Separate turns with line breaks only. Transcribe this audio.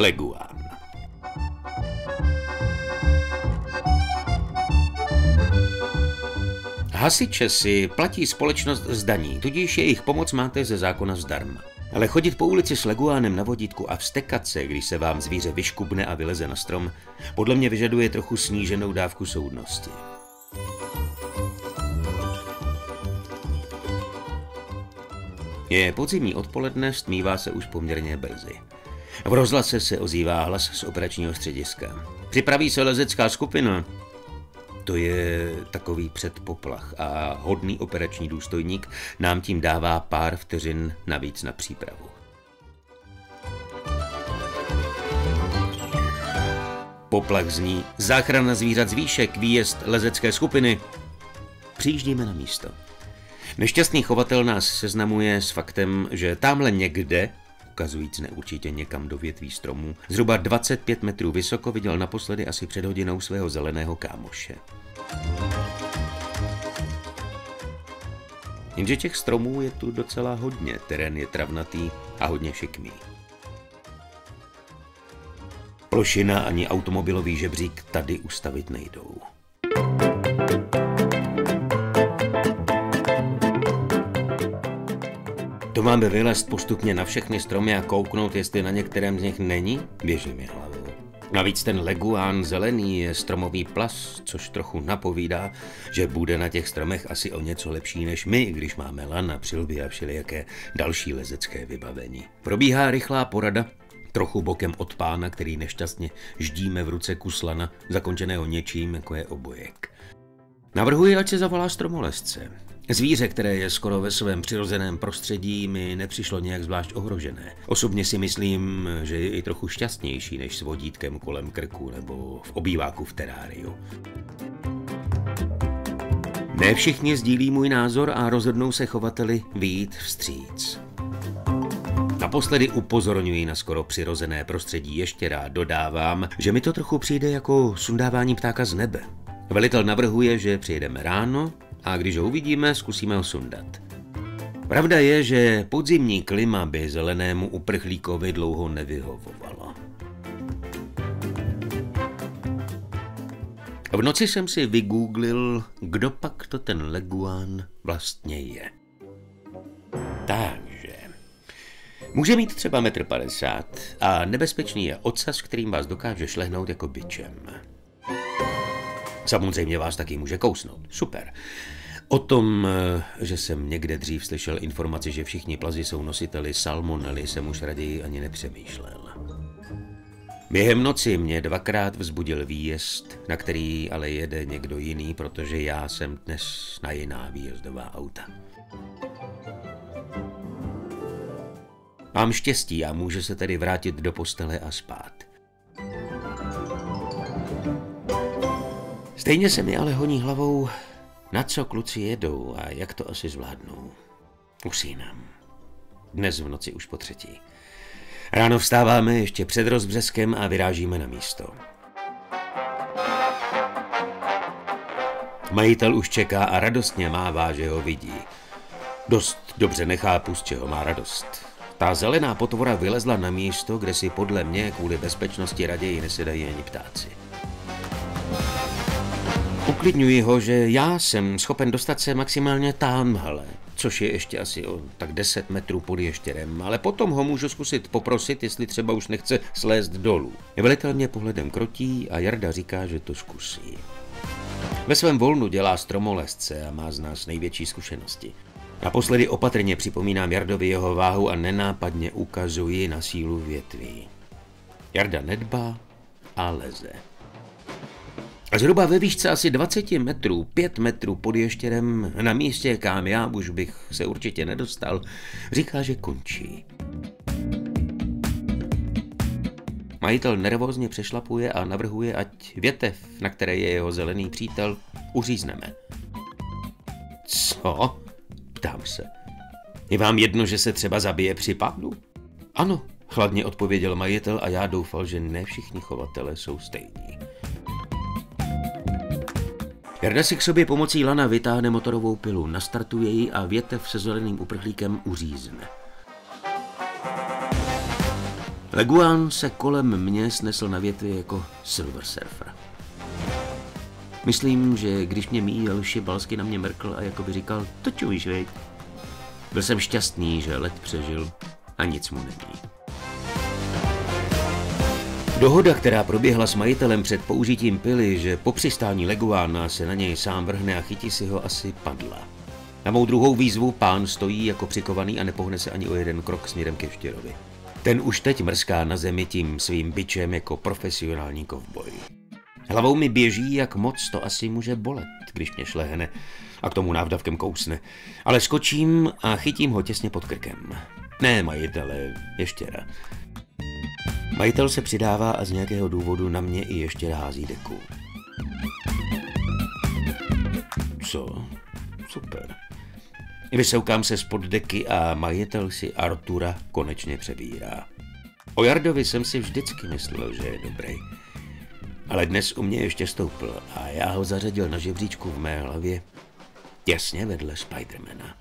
Leguán. Hasiče si platí společnost z daní, tudíž jejich pomoc máte ze zákona zdarma. Ale chodit po ulici s leguánem na vodítku a vstekat se, když se vám zvíře vyškubne a vyleze na strom, podle mě vyžaduje trochu sníženou dávku soudnosti. Je podzimní odpoledne, stmívá se už poměrně brzy. V rozhlase se ozývá hlas z operačního střediska. Připraví se lezecká skupina. To je takový předpoplach a hodný operační důstojník nám tím dává pár vteřin navíc na přípravu. Poplach zní záchrana zvířat z výšek, výjezd lezecké skupiny. Přijíždíme na místo. Nešťastný chovatel nás seznamuje s faktem, že tamhle někde, ukazujíc neurčitě někam do větví stromů, zhruba 25 metrů vysoko viděl naposledy asi před hodinou svého zeleného kámoše. Jenže těch stromů je tu docela hodně, terén je travnatý a hodně šikmý. Plošina ani automobilový žebřík tady ustavit nejdou. To máme vylézt postupně na všechny stromy a kouknout, jestli na některém z nich není? Běží mi hlavou. Navíc ten leguán zelený je stromový plas, což trochu napovídá, že bude na těch stromech asi o něco lepší než my, když máme lana, přilby a všelijaké další lezecké vybavení. Probíhá rychlá porada, trochu bokem od pána, který nešťastně ždíme v ruce kuslana, zakončeného něčím, jako je obojek. Navrhuji, ať se zavolá stromolesce. Zvíře, které je skoro ve svém přirozeném prostředí, mi nepřišlo nějak zvlášť ohrožené. Osobně si myslím, že je i trochu šťastnější než s vodítkem kolem krku nebo v obýváku v teráriu. Ne všichni sdílí můj názor a rozhodnou se chovateli výjít vstříc. Naposledy upozorňuji na skoro přirozené prostředí ještě rád dodávám, že mi to trochu přijde jako sundávání ptáka z nebe. Velitel navrhuje, že přijedeme ráno, a když ho uvidíme, zkusíme ho sundat. Pravda je, že podzimní klima by zelenému uprchlíkovi dlouho nevyhovovalo. V noci jsem si vygooglil, kdo pak to ten leguán vlastně je. Takže. Může mít třeba metr padesát a nebezpečný je ocas, kterým vás dokáže šlehnout jako byčem. Samozřejmě vás taky může kousnout. Super. O tom, eh, že jsem někde dřív slyšel informaci, že všichni plazy jsou nositeli salmonely, jsem už raději ani nepřemýšlel. Během noci mě dvakrát vzbudil výjezd, na který ale jede někdo jiný, protože já jsem dnes na jiná výjezdová auta. Mám štěstí a může se tedy vrátit do postele a spát. Stejně se mi ale honí hlavou, na co kluci jedou a jak to asi zvládnou. Usínám. Dnes v noci už po třetí. Ráno vstáváme ještě před rozbřeskem a vyrážíme na místo. Majitel už čeká a radostně mává, že ho vidí. Dost dobře nechápu, z čeho má radost. Ta zelená potvora vylezla na místo, kde si podle mě kvůli bezpečnosti raději nesedají ani ptáci. Uklidňuji ho, že já jsem schopen dostat se maximálně tamhle, což je ještě asi o tak 10 metrů pod ještěrem, ale potom ho můžu zkusit poprosit, jestli třeba už nechce slézt dolů. Velitel mě pohledem krotí a Jarda říká, že to zkusí. Ve svém volnu dělá stromolesce a má z nás největší zkušenosti. Naposledy opatrně připomínám Jardovi jeho váhu a nenápadně ukazuji na sílu větví. Jarda nedbá a leze. A zhruba ve výšce asi 20 metrů, 5 metrů pod ještěrem, na místě, kam já už bych se určitě nedostal, říká, že končí. Majitel nervózně přešlapuje a navrhuje, ať větev, na které je jeho zelený přítel, uřízneme. Co? Ptám se. Je vám jedno, že se třeba zabije při pádu? Ano, chladně odpověděl majitel a já doufal, že ne všichni chovatele jsou stejní. Jarda si k sobě pomocí lana vytáhne motorovou pilu, nastartuje ji a větev se zeleným uprchlíkem uřízne. Leguán se kolem mě snesl na větvi jako Silver Surfer. Myslím, že když mě míjel, šibalsky na mě mrkl a jako by říkal, to čujíš, veď? Byl jsem šťastný, že let přežil a nic mu není. Dohoda, která proběhla s majitelem před použitím pily, že po přistání Leguána se na něj sám vrhne a chytí si ho, asi padla. Na mou druhou výzvu pán stojí jako přikovaný a nepohne se ani o jeden krok směrem ke štěrovi. Ten už teď mrská na zemi tím svým bičem jako profesionální kovboj. Hlavou mi běží, jak moc to asi může bolet, když mě šlehne a k tomu návdavkem kousne. Ale skočím a chytím ho těsně pod krkem. Ne majitele, ještěra. Majitel se přidává a z nějakého důvodu na mě i ještě hází deku. Co? Super. Vysoukám se spod deky a majitel si Artura konečně přebírá. O Jardovi jsem si vždycky myslel, že je dobrý. Ale dnes u mě ještě stoupl a já ho zařadil na žebříčku v mé hlavě těsně vedle Spidermana.